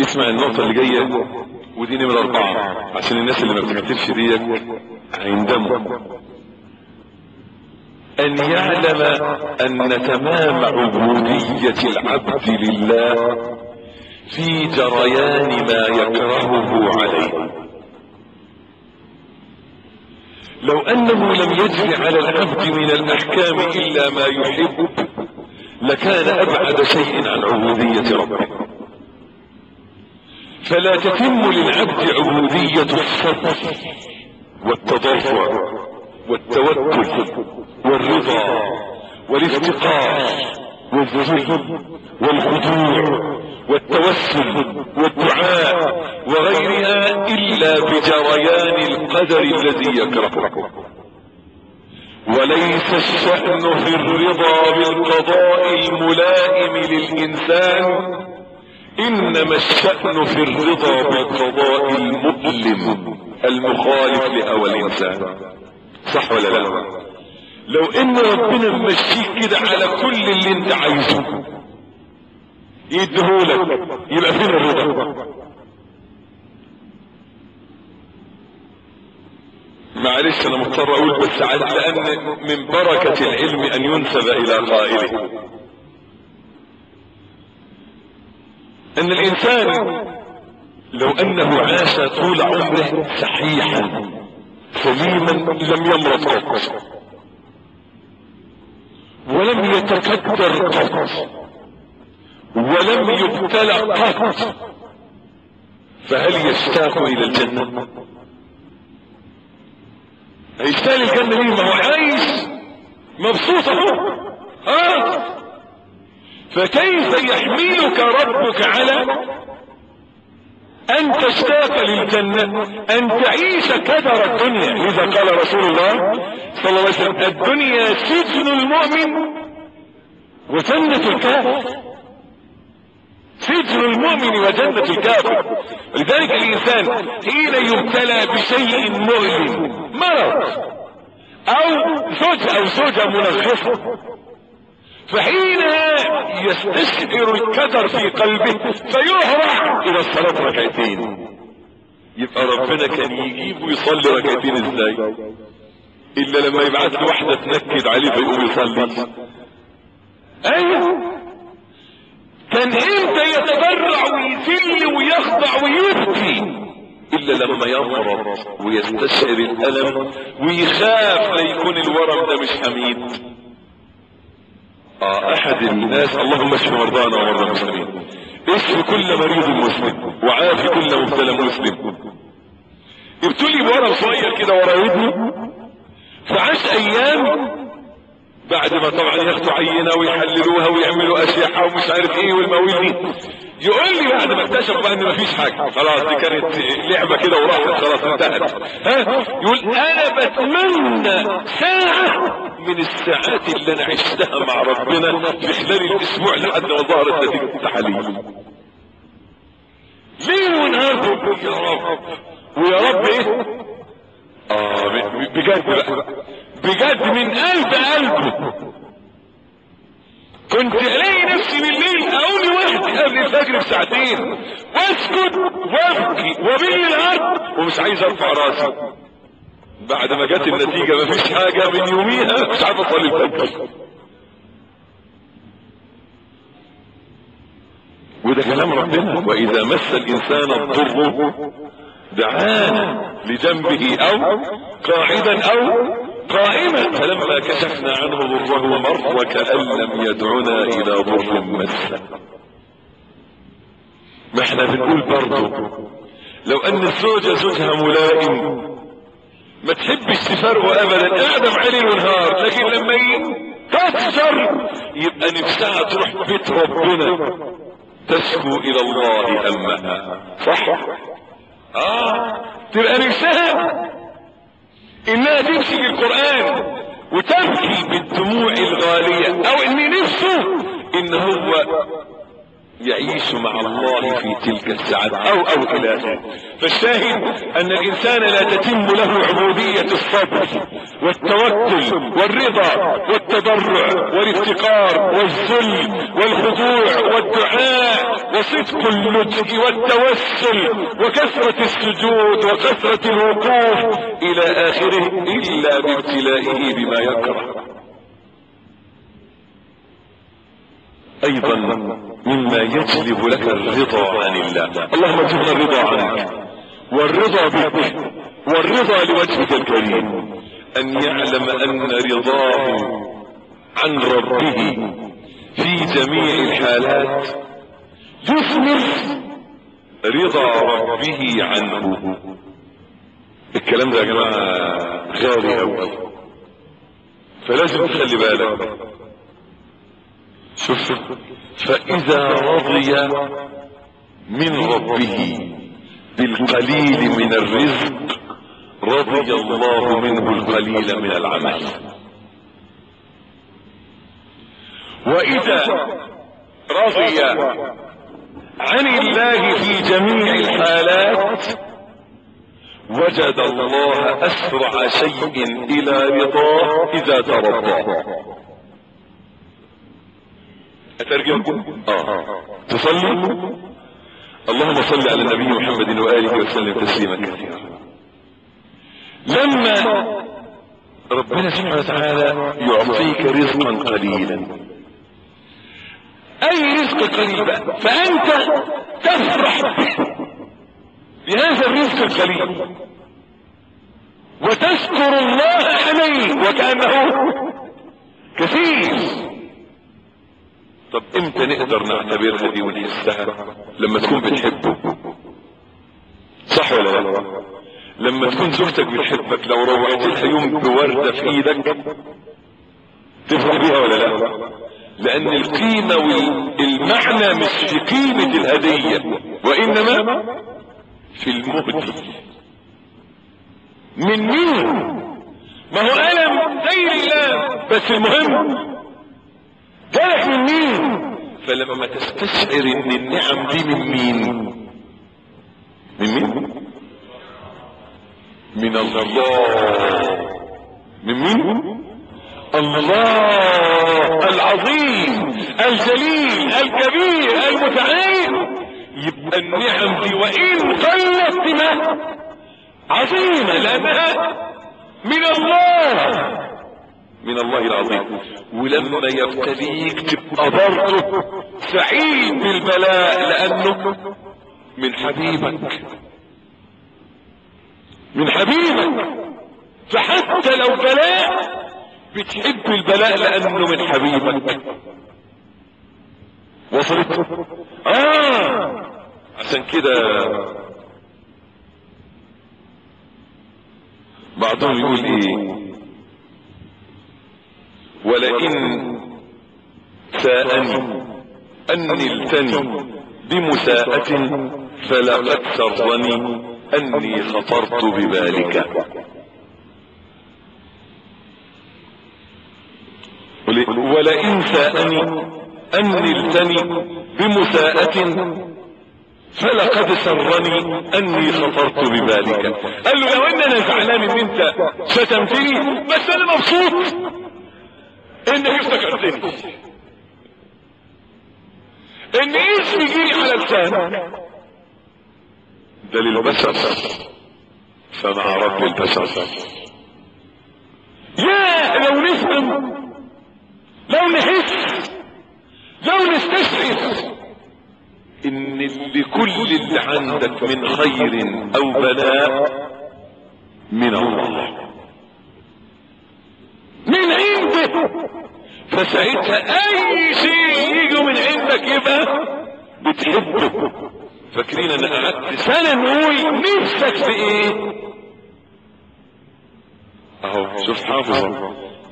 اسمع النقطة اللي جاية ودي نمرة أربعة عشان الناس اللي ما بتكتبش ديت هيندموا. أن يعلم أن تمام عبودية العبد لله في جريان ما يكرهه عليه. لو أنه لم يجري على العبد من الأحكام إلا ما يحب لكان أبعد شيء عن عبودية ربه. فلا تتم للعبد عبودية الصبر والتضرع والتوكل والرضا والافتقار والذل والخضوع والتوسل والدعاء وغيرها إلا بجريان القدر الذي يكرهه وليس الشأن في الرضا بالقضاء الملائم للإنسان إنما الشأن في الرضا بالقضاء المؤلم المخالف لهوى الإنسان. صح ولا لا؟ لو إن ربنا ممشيك كده على كل اللي أنت عايزه يديهولك يبقى فين الرضا؟ معلش أنا مضطر أقول بس لأن من بركة العلم أن ينسب إلى قائله. إن الإنسان لو أنه عاش طول عمره صحيحا سليما لم يمرض قط ولم يتكدر قط. ولم يبتلى قط. فهل يشتاق إلى الجنة؟ هيشتاق الجنة ليه؟ ما هو عايش مبسوط أهو. آه. فكيف يحملك ربك على أن تشتاق للجنة أن تعيش كدر الدنيا؟ لذا قال رسول الله صلى الله عليه وسلم الدنيا سجن المؤمن وجنة الكافر. سجن المؤمن وجنة الكافر. لذلك الإنسان حين يبتلى بشيء مؤلم مرض أو زوج أو زوجة منغصة فحين يستشعر الكدر في قلبه فيهرع إلى الصلاة ركعتين. يبقى ربنا كان يجيب ويصلي ركعتين إزاي؟ إلا لما يبعث له واحدة تنكد عليه فيقوم يصلي. أيوه. كان إمتى يتبرع ويذل ويخضع ويبكي؟ إلا لما يمرض ويستشعر الألم ويخاف لا يكون الورم ده مش حميد. أحد الناس. اللهم اشف مرضانا ومرضى المسلمين. اشف كل مريض مسلم وعافي كل مبتلى مسلم. ابتلي بورم صغير كده ورا ودنه فعاش أيام. بعد ما طبعا ياخدوا عينة ويحللوها ويعملوا أشعة ومش عارف إيه والمواويل دي. يقول لي بعد ما اكتشف بقى إن مفيش حاجة. خلاص دي كانت لعبة كده وراحت خلاص انتهت. ها؟ يقول أنا بتمنى ساعة من الساعات اللي أنا عشتها مع ربنا في خلال الأسبوع لحد ما ظهرت نتيجة التحاليل. ليل ونهار يا رب؟ ويا رب إيه؟ آه بجد بقى. بجد من قلب قلبه. كنت ألاقي نفسي بالليل أقول لوحدي قبل الفجر بساعتين وأسكت وأبكي وبين الأرض ومش عايز أرفع راسي. بعد ما جت النتيجة مفيش حاجة من يوميها مش عارف أصلي الفجر. وده كلام ربنا. وإذا مس الإنسان الضر دعانا لجنبه أو قاعدا أو قائما. فلما كشفنا عنه ضره مر كأن لم يدعنا إلى ضر مسه ما إحنا بنقول برضه؟ لو أن الزوجة زوجها ملائم ما تحبش تفرقه ابدا. قاعدة معاه ليل ونهار لكن لما يكسر يبقى نفسها تروح بيت ربنا. تشكو إلى الله همها صح؟ آه تبقى نفسها إنها تمسك القرآن وتبكي بالدموع الغالية. أو ان نفسه إن هو يعيش مع الله في تلك أو أو إلى ذلك فالشاهد أن الإنسان لا تتم له عبودية الصبر والتوكل والرضا والتضرع والافتقار والذل والخضوع والدعاء وصدق اللجء والتوسل وكثرة السجود وكثرة الوقوف إلى آخره إلا بابتلائه بما يكره. أيضا مما يجلب لك الرضا عن الله. اللهم ارزقنا الرضا عنك. والرضا بك والرضا لوجهك الكريم. أن يعلم أن رضاه عن ربه في جميع الحالات. يثمر رضا ربه عنه. الكلام ده يا جماعة غالي قوي فلازم تخلي بالك. شوف فإذا رضي من ربه بالقليل من الرزق رضي الله منه القليل من العمل. وإذا رضي عن الله في جميع الحالات وجد الله أسرع شيء إلى رضاه إذا ترضى أترجم؟ آه. تصلي؟ اللهم صل على النبي محمد وآله وسلم تسليما. كثيرا لما ربنا سبحانه وتعالى يعطيك رزقا قليلا. أي رزق قليل بقى فأنت تفرح بهذا الرزق القليل. وتشكر الله عليه وكأنه كثير. إمتى نقدر نعتبرها دي ونحسها لما تكون بتحبه. صح ولا لا؟ لما تكون زوجتك بتحبك لو روحت لها يوم بوردة في إيدك تفرح بيها ولا لا؟ لأن القيمة والمعنى مش في قيمة الهدية وإنما في المهدي من مين؟ ما هو ألم؟ غير الله. بس المهم جالك من مين؟ فلما تستشعر ان النعم دي من مين؟ من مين؟ من الله. من مين؟ الله العظيم الجليل الكبير المتعال يبقى النعم دي وإن قلت ما عظيمة لانها من الله. من الله العظيم. ولما يبتليك تبقى برضه سعيد بالبلاء لأنه من حبيبك. من حبيبك. فحتى لو بلاء بتحب البلاء لأنه من حبيبك. وصلت؟ آه. عشان كده بعضهم يقول إيه؟ ولئن ساءني ان نلتني بمساءة فلقد سرني أني خطرت بذلك ولئن ساءني ان نلتني بمساءة فلقد سرني أني خطرت بذلك قال له لو ان أنا زعلان ان انت شتمتني بس أنا مبسوط. انك افتكرتني إن اسمي جيلي على لسانك ده للبشر فمع رب البشر يا لو نفهم لو نحس لو نستشعر. إن لكل اللي عندك من خير أو بلاء من الله. من عنده فساعتها أي شيء يجي من عندك يبقى بتحبه. فاكرين أنا قعدت سنة نقول نفسك في إيه؟ أهو شوف حافظ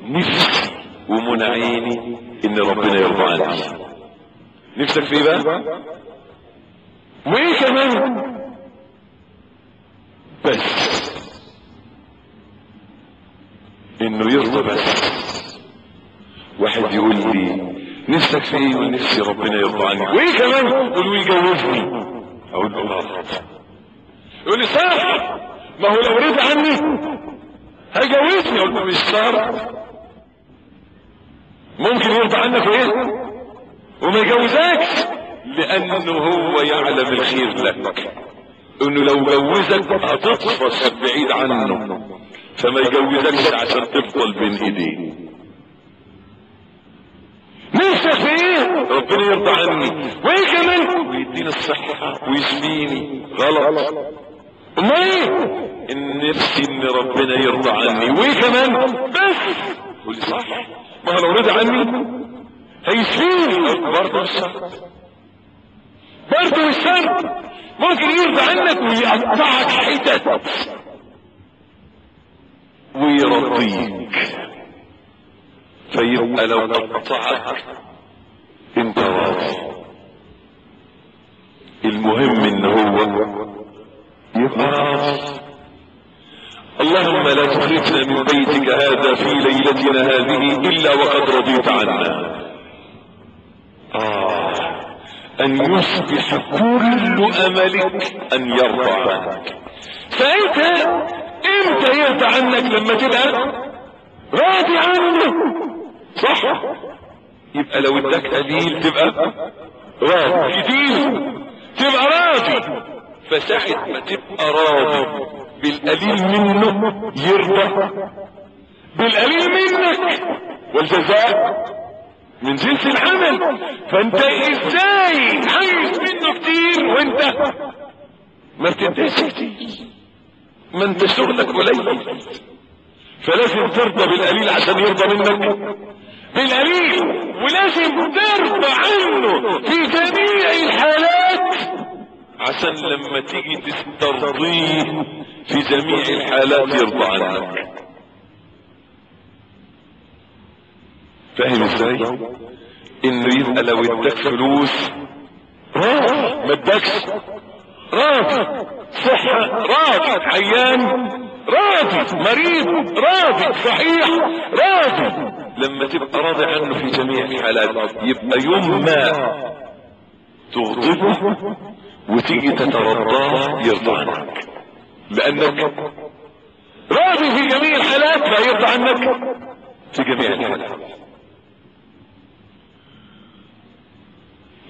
نفسي ومنى عيني إن ربنا يرضى عني. نفسك في إيه بقى؟ وإيه كمان؟ بس. إنه يرضى بس واحد يقول لي نفسك في إيه؟ يقول نفسي ربنا يرضى عني وإيه كمان؟ يقول له يجوزني. أقول له غلط يقول لي صح ما هو لو رضى عني هيجوزني. أقول له مش شرط ممكن يرضى عنك وإيه؟ وما يجوزكش. لأنه هو يعلم الخير لك. إنه لو جوزك هتطفش بعيد عنه. فما يجوزكش عشان تفضل بين ايديه نفسك في إيه ربنا يرضى عني. وايه كمان ويديني الصحة. ويشفيني غلط. أمال إيه؟ نفسي إن ربنا يرضى عني. وايه كمان بس. قول لي صح. ما لو رضى عني هيشفيني برضه مش شرط. برضه مش شرط. ممكن يرضى عنك ويقطعك حتت ويرضيك فيبقى لو قطعك انت راضي المهم إن هو يبقى راضي اللهم لا تخرجنا من بيتك هذا في ليلتنا هذه إلا وقد رضيت عنا. آه أن يصبح كل أملك أن يرضى عنك. فأنت إمتى يرضى عنك لما تبقى راضي عنه صح؟ يبقى لو اداك قليل تبقى راضي. كتير تبقى راضي. فساعة ما تبقى راضي بالقليل منه يرضى. بالقليل منك والجزاء من جنس العمل. فأنت إزاي؟ عايز منه كتير وأنت ما بتديش كتير. ما انت شغلك قليل فلازم ترضى بالقليل عشان يرضى منك. بالقليل ولازم ترضى عنه في جميع الحالات. عشان لما تيجي تسترضيه في جميع الحالات يرضى عنك. فاهم إزاي؟ انه يبقى لو اداك فلوس. ما اداكش. صحة راضي. عيان. راضي. مريض. راضي. صحيح. راضي. لما تبقى راضي عنه في جميع الحالات يبقى يوم ما تغضبه وتيجي تترضاه يرضى عنك. لأنك راضي في جميع الحالات لا يرضى عنك في جميع الحالات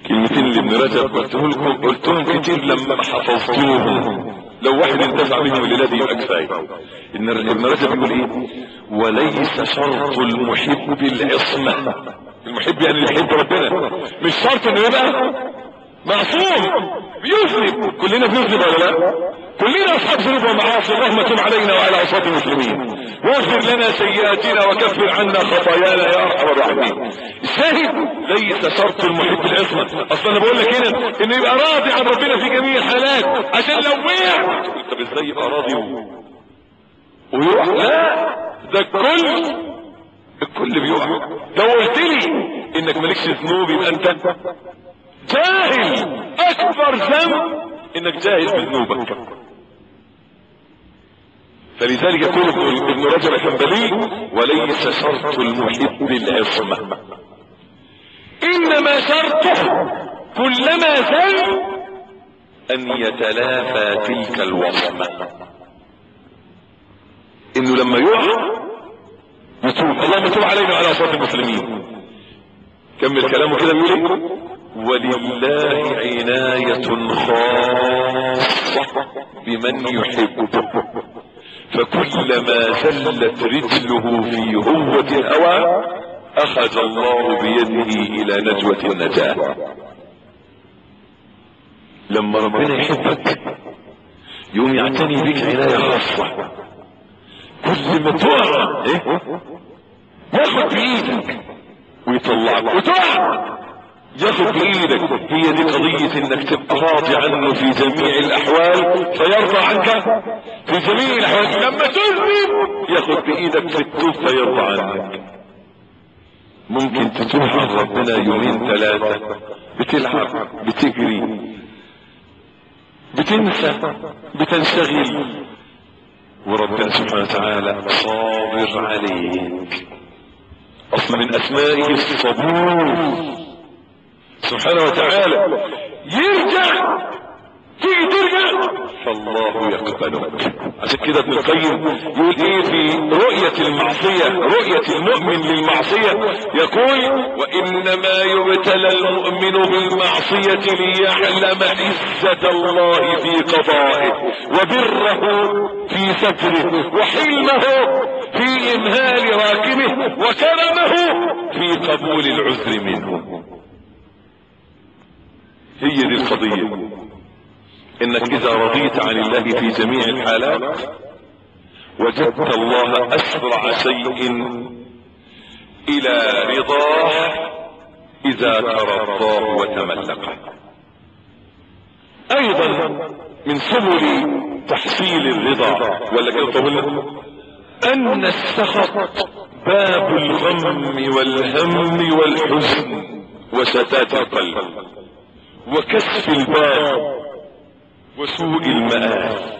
كلمتين اللي ابن رجب قلته لكم قلتهم كتير لما حفظتوهم. لو واحد انتفع منهم الليلة دي يبقى كفاية. إن ابن رجب يقول إيه؟ وليس شرط المحب العصمه المحب يعني اللي يحب ربنا. مش شرط إنه يبقى معصوم بيذنب كلنا بنذنب ولا لا؟ كلنا أصحاب ذنوب ومعاصي اللهم علينا وعلى عصاة المسلمين. واغفر لنا سيئاتنا وكفر عنا خطايانا يا أرحم الراحمين. الشاهد ليس شرط المحب العصمة أصلا أنا بقول لك هنا إنه يبقى راضي عن ربنا في جميع الحالات. عشان لو وقع طب إزاي يبقى راضي. ويقع؟ لا ده الكل. الكل بيقع. لو قلت لي إنك مالكش ذنوب يبقى أنت جاهل! أكبر ذنب! إنك جاهل بذنوبك فلذلك يقول ابن رجب الحنبلي وليس شرط المحب العصمة. إنما شرطه كلما زل أن يتلافى تلك الوصمة. إنه لما يقع يتوب. اللهم تب علينا وعلى صوت المسلمين. كمل كلامه كده بيقول ولله عناية خاصة بمن يحبه. فكلما زلت رجله في هوة الهوى أخذ الله بيده إلى نجوة النجاة. لما ربنا يحبك يوم يعتني بك عناية خاصة كل ما تقع إيه؟ ياخد بإيدك ويطلعك وتقع ياخد بايدك هي دي قضية إنك تبقى راضي عنه في جميع الأحوال فيرضى عنك؟ في جميع الأحوال. لما تذنب ياخد بإيدك في التوب فيرضى عنك. ممكن تتوب عن ربنا يومين ثلاثة. بتلعب بتجري بتنسى بتنشغل. وربنا سبحانه وتعالى صابر عليك. أصل من اسمائه الصبور. سبحانه وتعالى. يرجع تيجي ترجع فالله يقبلك. عشان كده ابن القيم يقول إيه في رؤية المعصية رؤية المؤمن للمعصية؟ يقول وإنما يبتلى المؤمن بالمعصية ليعلم عزة الله في قضائه وبره في ستره وحلمه في إمهال راكبه وكرمه في قبول العذر منه. هي دي القضية. إنك إذا رضيت عن الله في جميع الحالات وجدت الله أسرع شيء إلى رضاه إذا ترضاه وتملقه أيضا من سبل تحصيل الرضا ولا أن السخط باب الغم والهم والحزن وشتات القلب. وكسف الباب وسوء المآل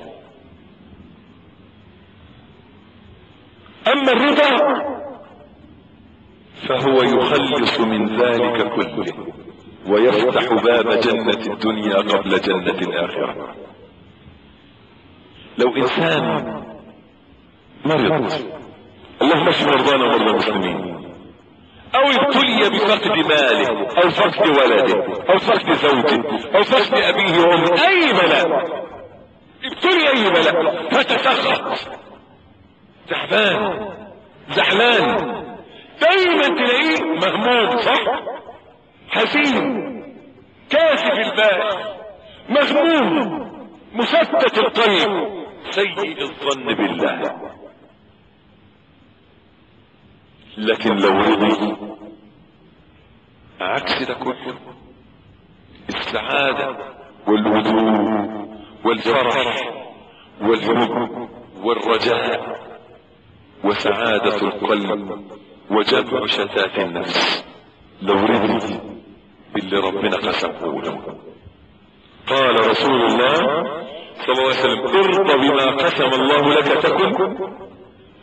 أما الرضا فهو يخلص من ذلك كله ويفتح باب جنة الدنيا قبل جنة الآخرة. لو إنسان مرض اللهم اشف مرضانا ومرضى المسلمين. أو ابتلي بفقد ماله أو فقد ولده أو فقد زوجه أو فقد أبيه وامه أي بلاء. ابتلي أي بلاء. فتسخط. تعبان زعلان. دايما تلاقيه مهموم صح؟ حزين. كاسف البال مغموم. مشتت القلب سيء الظن بالله. لكن لو رضي. عكس ده كله. السعادة والهدوء والفرح والحب والرجاء وسعادة القلب وجمع شتات النفس. لو رضي باللي ربنا قسمه له. قال رسول الله صلى الله عليه وسلم ارضى بما قسم الله لك تكن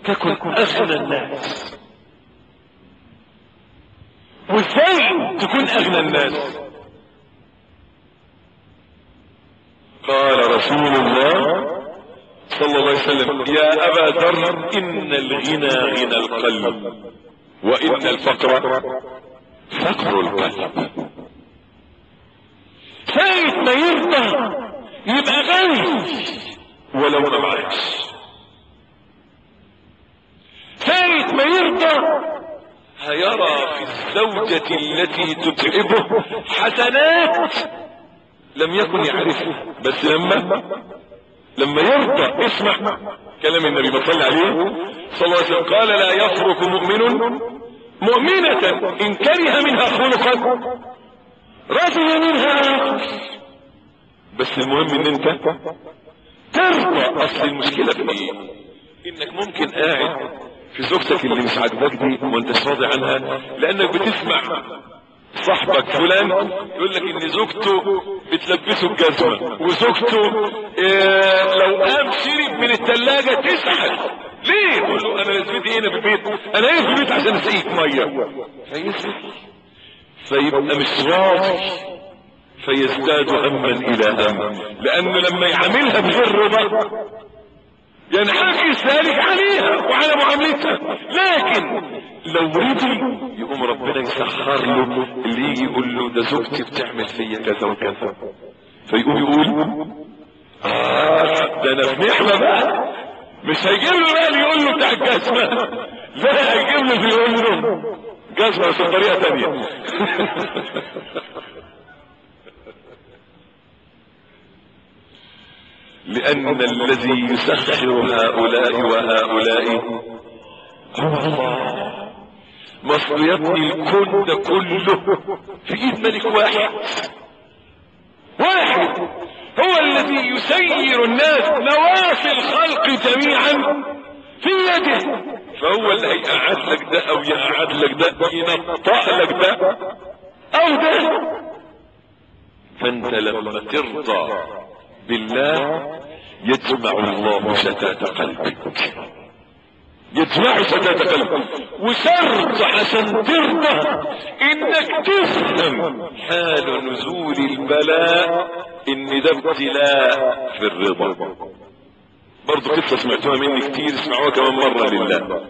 تكن أغنى الناس. وازاي تكون أغنى الناس. قال رسول الله صلى الله عليه وسلم يا أبا ذر إن الغنى غنى القلب وإن الفقر فقر القلب. ساعة ما يرضى يبقى غني. ولو ما معكش ساعة ما يرضى هيرى في الزوجة التي تتعبه حسنات لم يكن يعرفها بس لما لما يرضى اسمع كلام النبي ما صلى عليه صلى الله عليه وسلم قال لا يفرق مؤمن مؤمنة إن كره منها خلقا رضي منها بس المهم إن أنت ترضى أصل المشكلة في إيه؟ إنك ممكن قاعد في زوجتك اللي مش عاجباك دي وانت راضي عنها لأنك بتسمع صاحبك فلان يقول لك إن زوجته بتلبسه الجزمة وزوجته إيه لو قام شرب من التلاجة تسحل. ليه؟ تقول له أنا لازمتي هنا في البيت أنا إيه في البيت عشان أسقيك مية. فيسحل فيبقى مش راضي. فيزداد هما إلى هم لأنه لما يعاملها بغير رضا ينعكس ذلك عليها وعلى معاملتها لكن لو رضي يقوم ربنا يسخر له اللي يجي يقول له ده زوجتي بتعمل فيا كذا وكذا. فيقوم يقول آه ده أنا في نعمة بقى. مش هيجيب له بقى يقول له بتاع الجزمة. لا هيجيب له اللي يقول له جزمة بس بطريقة ثانية لأن الذي يسخر هؤلاء وهؤلاء هو الله مصر يا ابني الكون كله في إيد ملك واحد. واحد هو الذي يسير الناس نواصي الخلق جميعا في يده. فهو اللي هيقعد لك ده أو يقعد لك ده ينطق لك ده أو ده. فأنت لما ترضى بالله يجمع الله شتات قلبك. يجمع شتات قلبك. وشرط عشان ترضى إنك تفهم حال نزول البلاء إن ده ابتلاء في الرضا. برضو قصة سمعتوها مني كتير اسمعوها كمان مرة لله.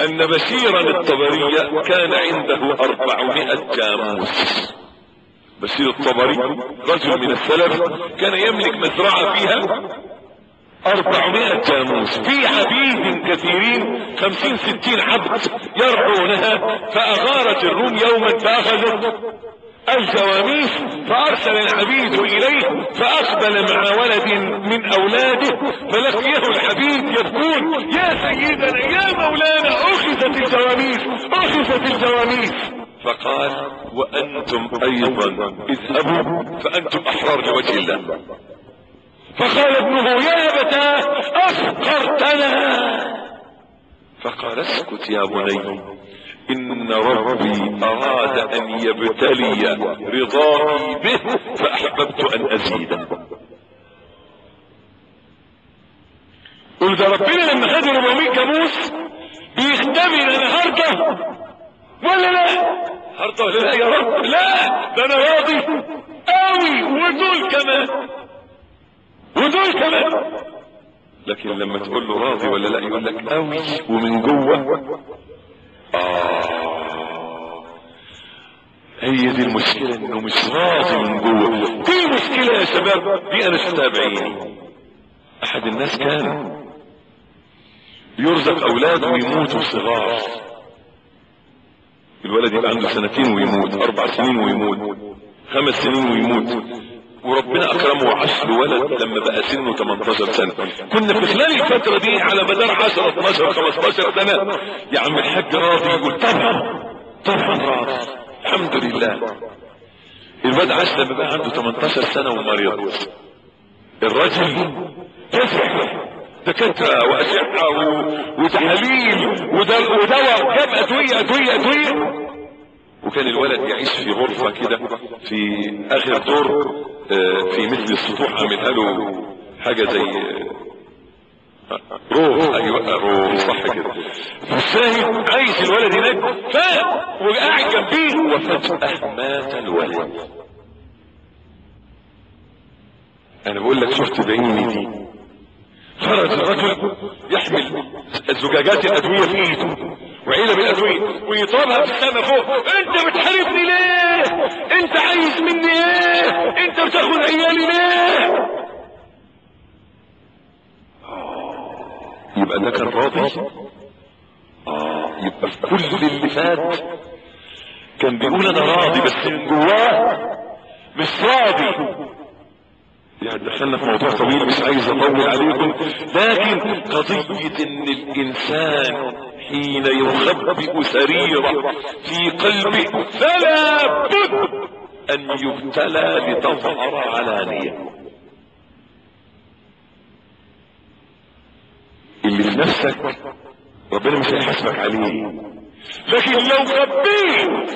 أن بشيرا الطبرية كان عنده أربعمائة جاموس. بشير الطبري رجل من السلف كان يملك مزرعة فيها أربعمائة جاموس في عبيد كثيرين خمسين ستين عبد يرعونها فأغارت الروم يوما فأخذت الجواميس فأرسل العبيد إليه فأقبل مع ولد من أولاده فلقيه العبيد يبكون يا سيدنا يا مولانا أخذت الجواميس أخذت الجواميس. فقال وأنتم أيضا اذهبوا فأنتم أحرار لوجه الله. فقال ابنه يا أبتاه أفقرتنا. فقال اسكت يا بني إن ربي أراد أن يبتلي رضائي به فأحببت أن أزيده. قل ده ربنا لما خد 400 جاموس بيختبر هرضى ولا لا. هرضى ولا لا يا رب. لا. ده أنا راضي. قوي. ودول كمان. ودول كمان. لكن لما تقول له راضي ولا لا يقول لك قوي ومن جوه. آه. هي دي المشكلة إنه مش راضي من جوه. دي المشكلة يا شباب. دي أنا شفتها بعيني. أحد الناس كان يرزق أولاده ويموتوا صغار. الولد يبقى عنده سنتين ويموت أربع سنين ويموت خمس سنين ويموت. وربنا أكرمه وعاش له ولد لما بقى سنه 18 سنة. كنا في خلال الفترة دي على مدار 10 12 15 سنة. يا عم الحاج راضي يقول طبعا طبعا. راضي الحمد لله. الواد عاش لما بقى عنده 18 سنة ومريض الراجل يفرح دكاتره وأشعة و- وتحاليل ود- ودواء. جاب ادويه ادويه أدوية. وكان الولد يعيش في غرفة كده في آخر دور آه، في مثل السطوح عاملها له حاجة زي آه، روح. أيوه روح. صح كده. فالشاهد عايش الولد هناك. ف وقاعد جنبيه وفجأة مات الولد. أنا بقول لك شفت بعيني دي. خرج الرجل يحمل الزجاجات الأدوية في إيده وعلب الأدوية ويطالها في السماء فوق. أنت بتحاربني ليه؟ أنت عايز مني إيه؟ أنت بتاخد عيالي ليه؟ يبقى ده كان راضي آه يبقى في كل اللي فات كان بيقول أنا راضي بس من جواه مش راضي. يعني دخلنا في موضوع طويل مش عايز أطول عليكم لكن قضية إن الإنسان حين يخبئ سريرة في قلبه فلا بد أن يبتلى لتظهر علانية. اللي في نفسك ربنا مش هيحاسبك عليه. لكن لو خبيت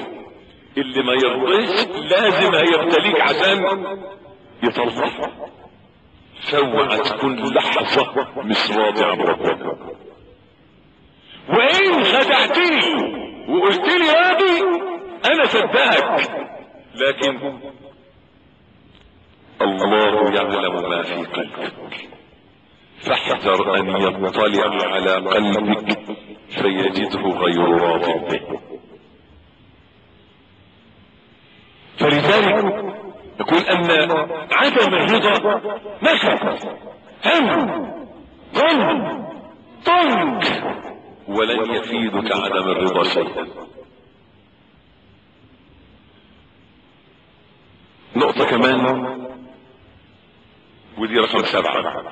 اللي ما يرضيش لازم هيبتليك عشان يطلع فوعى تكون لحظة مش راضي عن ربنا وإن خدعتني وقلت لي راضي أنا صدقك لكن الله يعلم ما في قلبك. فاحذر أن يطلع على قلبك فيجده غير راض به. فلذلك يقول أن عدم الرضا نشط هم. ظن ضنك ولن يفيدك عدم الرضا شيئا. نقطة كمان. ودي رقم سبعة.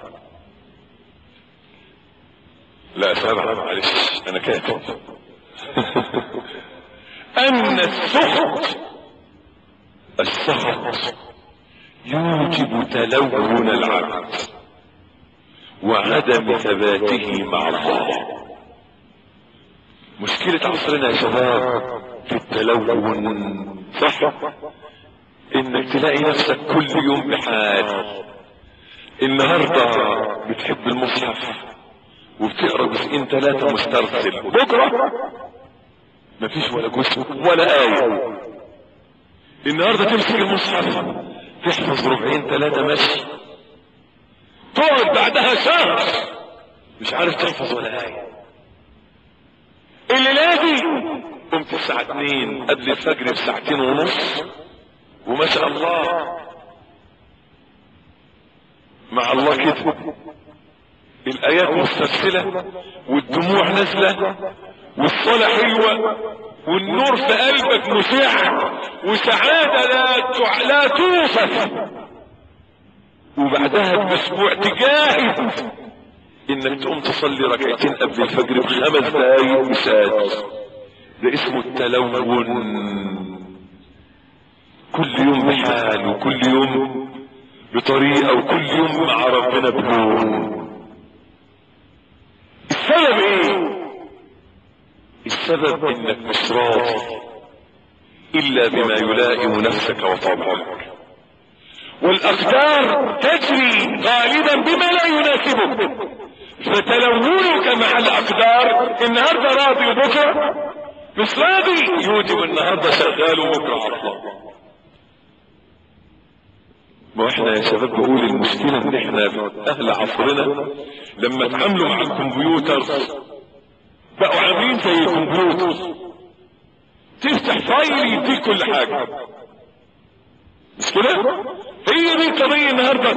لا سبعة. معلش أنا كاتب. أن السخط السخط يوجب تلون العبد وعدم ثباته مع الله. مشكلة عصرنا يا شباب في التلون. صح؟ انك تلاقي نفسك كل يوم بحال النهاردة بتحب المصحف وبتقرأ جزئين ثلاثة مسترسل. بكرة؟ مفيش ولا جزء ولا آية. النهارده تمسك المصحف. تحفظ ربعين ثلاثة مشي. تقعد بعدها شهر. مش عارف تحفظ ولا آية الليلة دي قمت الساعة اتنين قبل الفجر بساعتين ونص. وما شاء الله. مع الله كده. الآيات مسترسلة والدموع نازلة والصلاة حلوة. والنور في قلبك مشع وسعادة لا. لا توصف. وبعدها بأسبوع تجاهد إنك تقوم تصلي ركعتين قبل الفجر بخمس دقايق مساج ده اسمه التلون. كل يوم بحال وكل يوم بطريقة وكل يوم مع ربنا بنور. السبب إيه؟ السبب انك مش راضي إلا بما يلائم نفسك وطبعك. والأقدار تجري غالبا بما لا يناسبك. فتلونك مع الأقدار النهارده راضي وبكره مش راضي؟ يوجب النهارده شغال وبكره عطلان ما إحنا يا شباب بقول المشكلة إن إحنا أهل عصرنا لما اتعاملوا مع الكمبيوتر بقوا عاملين زي الكمبيوتر. تفتح فايل يديك كل حاجة. مش كده؟ هي دي القضية النهاردة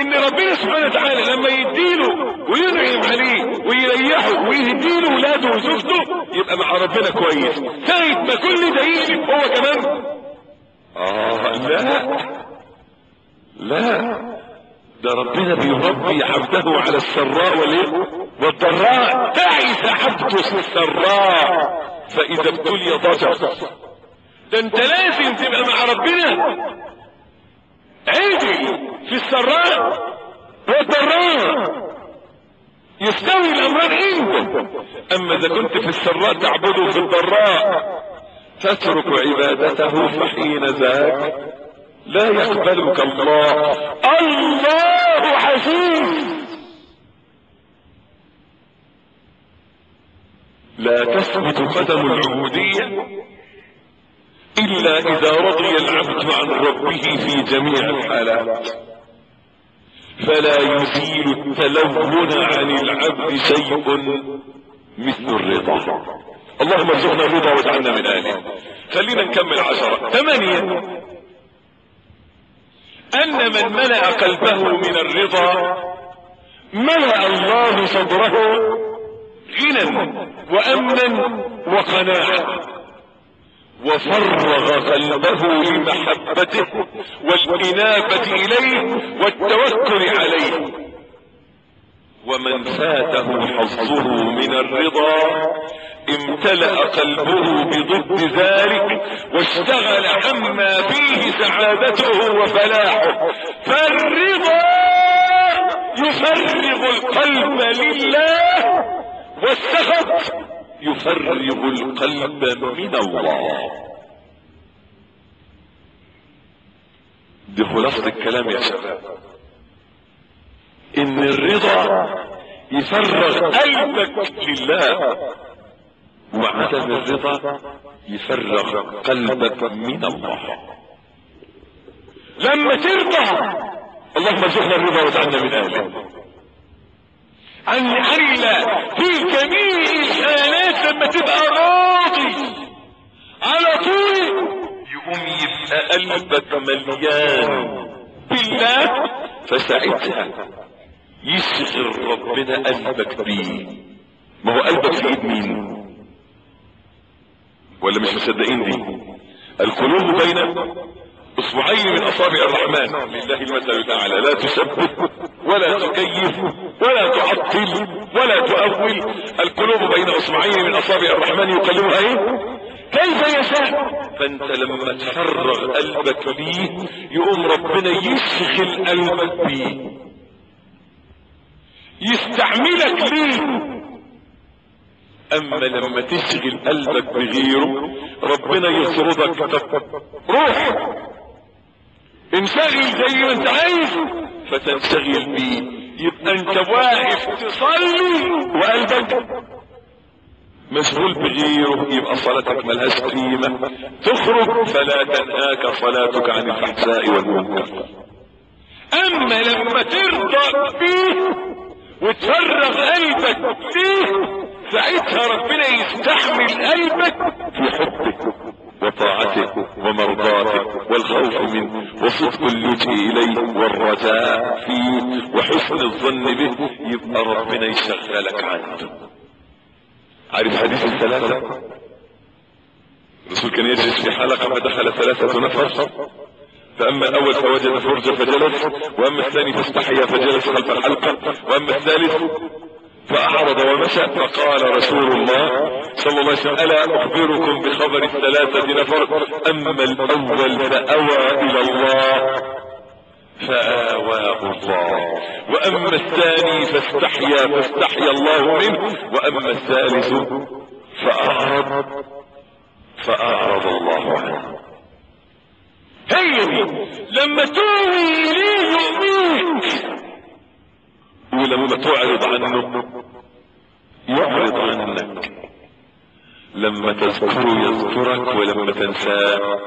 إن ربنا سبحانه وتعالى لما يديله وينعم عليه ويريحه ويهديله ولاده وزوجته يبقى مع ربنا كويس. ساعة ما كل ده يجي هو كمان. آه لا. لا. ده ربنا بيربي عبده على السراء والايه والضراء تعس عبده السراء. فإذا ابتلي ضجر. ده انت لازم تبقى مع ربنا. عادل في السراء. والضراء يستوي الامران عنده أما إذا كنت في السراء تعبده في الضراء. تترك عبادته فحين ذاك. لا يقبلك الله. الله عزيز. لا تثبت قدم العبودية إلا إذا رضي العبد عن ربه في جميع الحالات. فلا يزيل التلون عن العبد شيء مثل الرضا. اللهم ارزقنا الرضا واجعلنا من اهله خلينا نكمل عشرة. ثمانية. أن من ملأ قلبه من الرضا ملأ الله صدره غنى وأمنا وقناعة. وفرغ قلبه لمحبته والإنابة إليه والتوكل عليه. ومن فاته حظه من الرضا امتلأ قلبه بضد ذلك واشتغل عما فيه سعادته وفلاحه. فالرضا يفرغ القلب لله والسخط يفرغ القلب من الله. دي خلاصة الكلام يا شباب إن الرضا يفرغ قلبك لله وعدم الرضا يفرغ قلبك من الله. لما ترضى اللهم ارزقنا الرضا واجعلنا من أهله. عن عيلة في جميع الحالات لما تبقى راضي. على طول. يقوم يبقى قلبك مليان. بالله. فساعتها يشغل ربنا قلبك بيه. ما هو قلبك في إيد مين؟ ولا مش مصدقين دي؟ القلوب بين أصبعين من أصابع الرحمن. لله المثل الاعلى لا تثبت ولا تكيف ولا تعطل ولا تؤول. القلوب بين أصبعين من أصابع الرحمن يقلبها إيه؟ كيف يشاء. فأنت لما تفرغ قلبك ليه يقوم ربنا يشغل قلبك بيه يستعملك ليه. أما لما تشغل قلبك بغيره ربنا يطردك روح. انشغل زي ما انت عايز فتنشغل بيه يبقى انت واقف تصلي وقلبك مشغول بغيره يبقى صلاتك ملهاش قيمة. تخرج فلا تنهاك صلاتك عن الفحشاء والمنكر. أما لما ترضى فيه وتفرغ قلبك فيه ساعتها ربنا يستحمل قلبك في حبه وطاعته ومرضاته والخوف منه وصدق اللجوء إليه والرجاء فيه وحسن الظن به يبقى ربنا يشغلك عنده عارف حديث الثلاثة؟ الرسول كان يجلس في حلقة فدخل ثلاثة نفر فأما الأول فوجد فرجة فجلس وأما الثاني فاستحيا فجلس خلف الحلقة وأما الثالث فأعرض ومشى فقال رسول الله صلى الله عليه وسلم ألا أخبركم بخبر الثلاثة نفر؟ أما الأول فأوى إلى الله. فآواه الله. وأما الثاني فاستحيا فاستحيا الله منه. وأما الثالث فأعرض فأعرض الله عنه. هي دي لما توي إليه يؤمنك ولما تعرض عنه. يعرض عنك. لما تذكره يذكرك ولما تنساه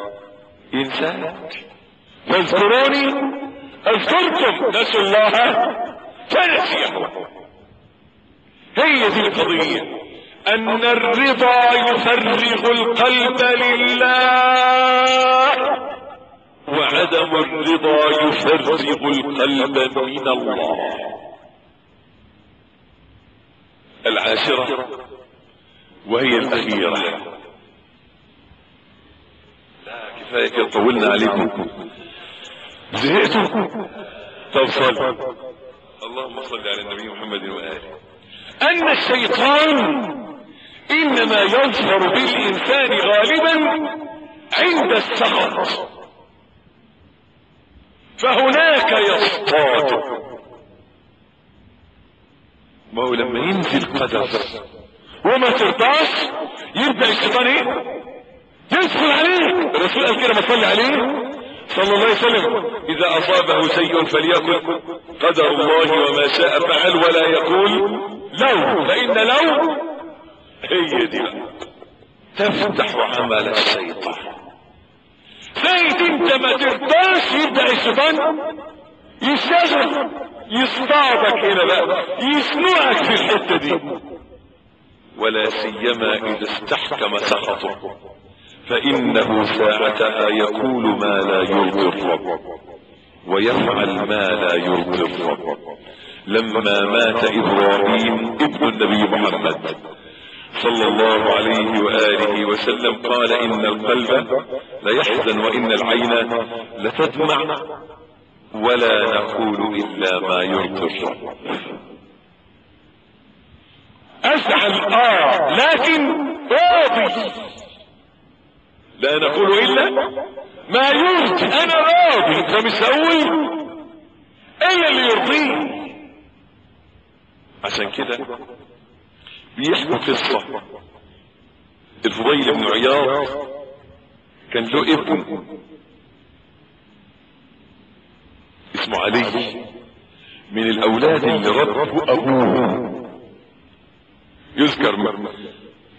ينساك. فاذكروني. اذكركم نسوا الله. فنسيهم. هي دي القضية. أن الرضا يفرغ القلب لله. وعدم الرضا يفرغ القلب من الله. العاشرة وهي الأخيرة. لا كفاية كده طولنا عليكم. زهقتوا؟ طب صل. اللهم صل على النبي محمد وآله. أن الشيطان إنما يظهر بالإنسان غالبا عند السخط. فهناك يصطاد. ما هو لما ينزل قدر وما ترضاش؟ يبدأ الشيطان إيه؟ يدخل عليك الرسول قال كده ما صلي عليه صلى الله عليه وسلم إذا أصابه شيء فليكن قدر الله وما شاء فعل ولا يقول لو فإن لو هي دي تفتح عمل الشيطان. زيت أنت ما ترضاش؟ يبدأ الشيطان يشتغل. يصطادك هنا بقى يسنقك في الحتة دي. ولا سيما إذا استحكم سخطه. فإنه ساعتها يقول ما لا يرضي الرب ويفعل ما لا يرضي الرب لما مات إبراهيم ابن النبي محمد صلى الله عليه وآله وسلم قال إن القلب ليحزن وإن العين لتدمع. ولا نقول إلا ما يرضي الرب أزعل آه لكن راضي لا نقول إلا ما يرضي أنا راضي فمش هقول إلا اللي يرضيه عشان كده بيحكوا قصة. الفضيل بن عياض كان له ابن. اسمه علي من الأولاد اللي ربوا أبوه. يذكر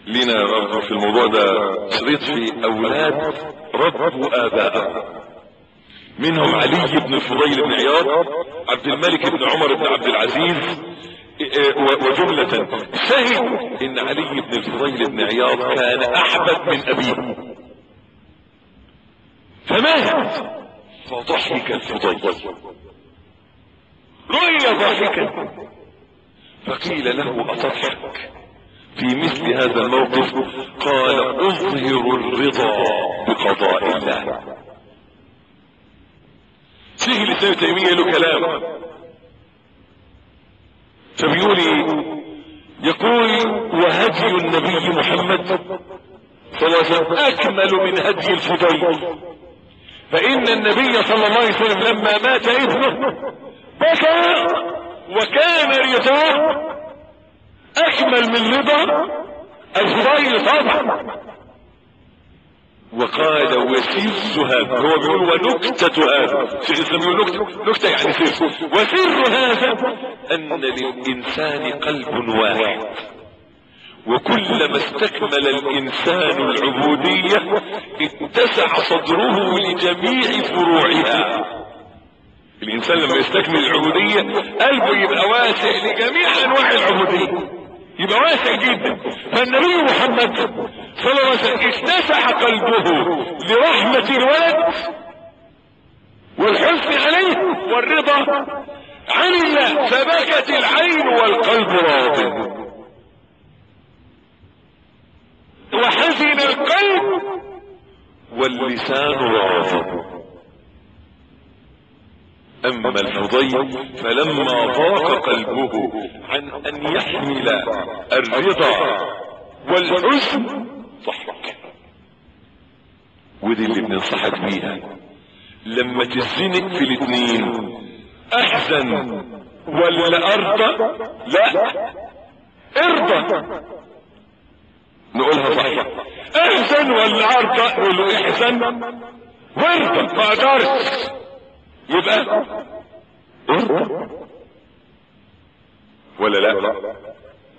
لنا رب في الموضوع ده شريط في أولاد ربوا آباءهم. منهم علي بن الفضيل بن عياض عبد الملك بن عمر بن عبد العزيز وجملة. شهد إن علي بن الفضيل بن عياض كان احبب من أبيه. فمات فضحك الفضيل رؤي ضاحكا. فقيل له أتضحك؟ في مثل هذا الموقف قال أظهر الرضا بقضاء الله. شيخ الاسلام تيمية له كلام. فبيقول يقول وهدي النبي محمد وسلم أكمل من هدي الفضيل. فإن النبي صلى الله عليه وسلم لما مات ابنه بكى وكان رضاه أكمل من رضا الفضيل طبعا وقال وسر هذا هو بيقول ونكتة هذا شيخ الإسلام بيقول نكتة نكتة يعني سر. وسر هذا أن للإنسان قلب واحد. وكلما استكمل الإنسان العبودية اتسع صدره لجميع فروعها. الإنسان لما يستكمل العبودية قلبه يبقى واسع لجميع أنواع العبودية. يبقى واسع جدا. فالنبي محمد صلى الله عليه وسلم اتسع قلبه لرحمة الولد والحزن عليه والرضا عن الله فبكت العين والقلب راض وحزن القلب واللسان راض أما الفضيل فلما ضاق قلبه عن أن يحمل الرضا والحزن ضحك. ودي اللي بننصحك بيها لما تزنق في الاثنين أحزن ولا أرضى؟ لا ارضى. نقولها صحيح احزن ولا ارضى نقول له احزن وارضى ما قدرت يبقى ارضى ولا لا؟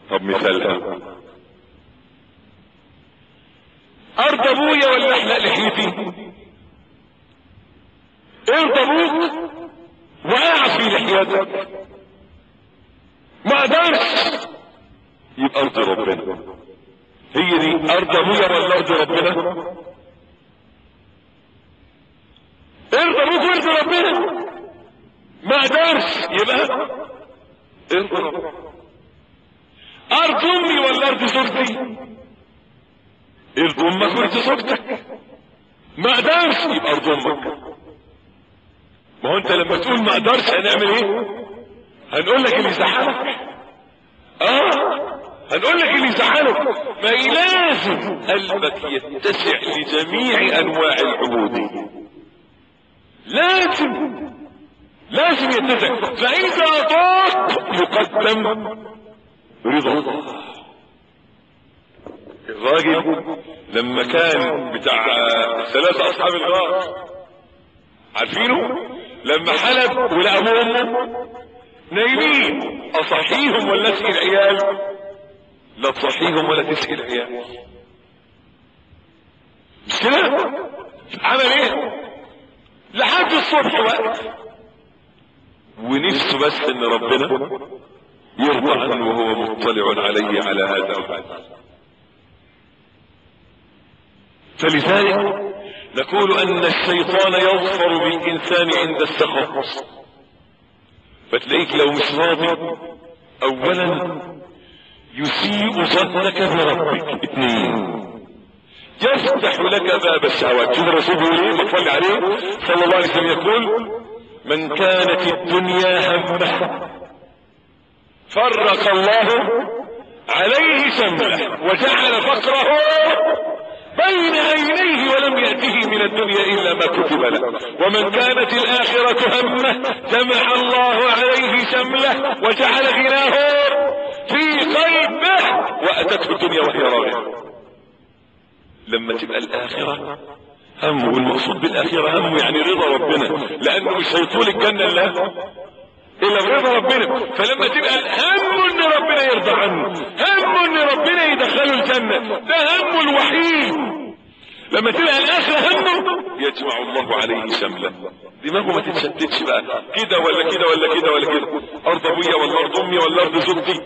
طب مثالها ارضى أبويا ولا احلق لحيتي ارضى أبوك واعفي لحيتك ما قدرش يبقى ارضي ربنا. هي دي ارض ابويا ولا ارض ربنا. ارضى أبوك وارضى ربنا. ما قدرش يبقى. ربنا ارض امي ولا ارض زوجتي ارض أمك وارض زوجتك ما قدرش يبقى ارض أمك. ما هو أنت لما تقول ما قدرش هنعمل إيه؟ هنقول لك اللي يزعلك آه. هنقول لك اللي يزعلك ما لازم قلبك يتسع لجميع أنواع العبودية لازم. لازم يتسع. فإذا ضاق يقدم رضا. الراجل لما كان بتاع ثلاثة أصحاب الغار عارفينه؟ لما حلب ولقى امه نايمين. أصحيهم ولا اسقي العيال؟ لا تصحيهم ولا تسقي العيال مش كده؟ عمل إيه لحد الصبح وقت. ونفسه بس إن ربنا يرضى عنه وهو مطلع عليه على هذا وهذا فلذلك نقول أن الشيطان يظفر بالإنسان عند السخط فتلاقيك لو مش راضي اولا يسيء ظنك بربك اثنين. يفتح لك باب الشهوات. شوف الرسول بيقول إيه؟ صلى عليه. صلى الله عليه وسلم يقول من كانت الدنيا همه. فرق الله عليه شمله وجعل فقره بين عينيه ولم يأته من الدنيا إلا ما كتب له. ومن كانت الآخرة همه جمع الله عليه شمله وجعل غناه في قلبه وأتته الدنيا وهي راغبة لما تبقى الآخرة هم والمقصود بالآخرة هم يعني رضا ربنا. لأنه مش هيطول الجنة إلا إلا برضا ربنا. فلما تبقى الهم إن ربنا يرضى عنه هم إن ربنا يدخله الجنة. ده همه الوحيد. لما تبقى الآخرة همه يجمع الله عليه شمله. دماغه ما تتشتتش بقى. كده ولا كده ولا كده ولا كده. أرض أبويا ولا أرض أمي ولا أرض زوجتي.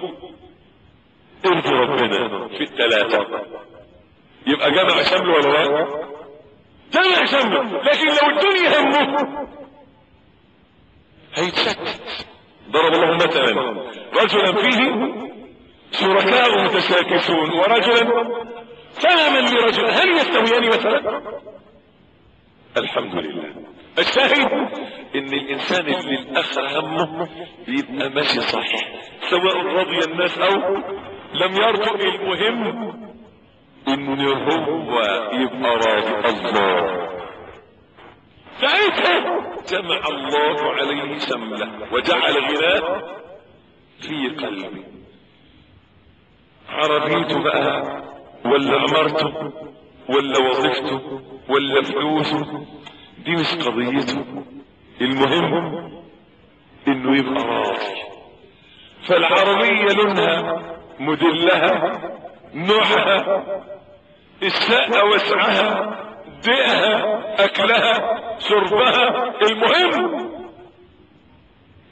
ارضي ربنا في الثلاثة يبقى جمع شمله ولا لا؟ جمع شمله لكن لو الدنيا همه. هيتشتت. ضرب الله مثلا رجلا فيه شركاء متشاكسون ورجلا فهما لرجل هل يستويان مثلا؟ الحمد لله. الشاهد إن الإنسان اللي الآخر همه يبقى ماشي صح سواء رضي الناس أو لم يرضوا المهم ان هو يبقى راضي. الله. ساعتها جمع الله عليه شمله وجعل غناه في قلبه. عربيته بقى. ولا عمارته ولا وظيفته ولا فلوسه دي مش قضيته المهم إنه يبقى راضي. فالعربية لونها موديلها نوعها الشقة وسعها ضيقها أكلها شربها المهم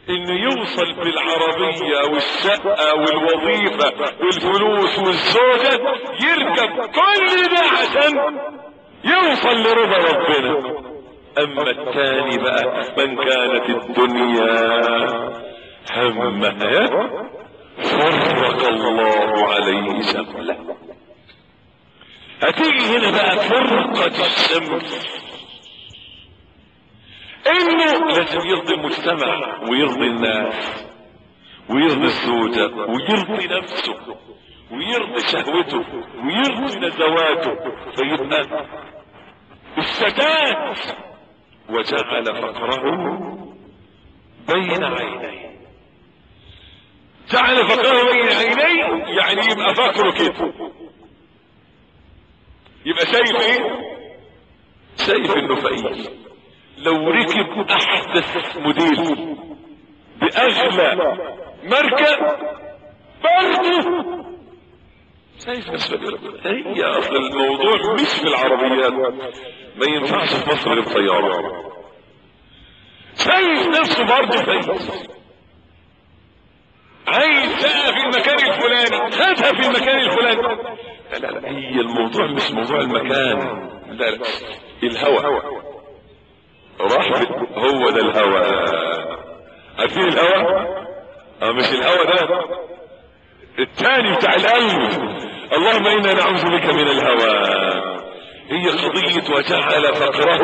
انه يوصل بالعربية والشقة والوظيفة والفلوس والزوجة يركب كل ده عشان يوصل لرضا ربنا. أما التاني بقى من كانت الدنيا همها فرق الله عليه شمله هتيجي هنا بقى فرقة الشمس انه لازم يرضي المجتمع ويرضي الناس ويرضي الزوجة ويرضي نفسه ويرضي شهوته ويرضي نزواته فيبقى السداد وجعل فقره بين عينيه جعل فقره بين عينيه يعني يبقى فقره كده يبقى شايف إيه؟ شايف إنه فقير. لو ركب أحدث موديل باغلى مركب برضه نفسه هي اصل الموضوع مش في العربيات. ما ينفعش في مصر غير طيارة. شايف نفسه برضه فقير عايز شقة في المكان الفلاني هاتها في المكان الفلاني. لا لا لا هي الموضوع مش موضوع المكان. لا لا الهوى راح هو ده الهوى. عارفين الهوى؟ آه مش الهوى ده. الثاني بتاع القلب اللهم إنا نعوذ بك من الهوى. هي قضية وجعل فقره.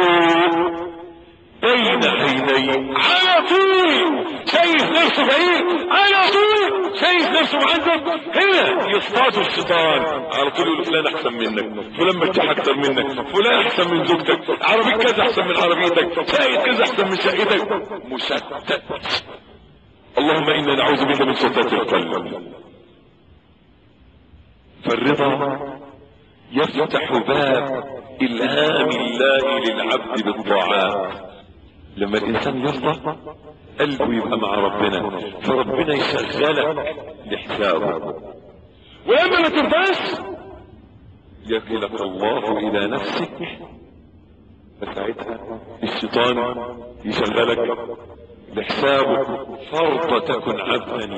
بين عيني على طول شايف نفسه بعيد على طول شايف نفسه معذب. هنا يصطاد الشيطان على طول يقول فلان أحسن منك. فلان مرتاح أكتر منك. فلان أحسن من زوجتك. عربية كذا أحسن من عربيتك. شايف كذا أحسن من شقتك مشتت. اللهم إنا نعوذ بك من شتات القلب. فالرضا يفتح باب إلهام الله للعبد بالطاعات. لما الإنسان يرضى قلبه يبقى مع ربنا فربنا يشغلك لحسابه ولما ما ترضاش يكلك الله إلى نفسك فساعتها الشيطان يشغلك لحسابه فرض تكن عبدا.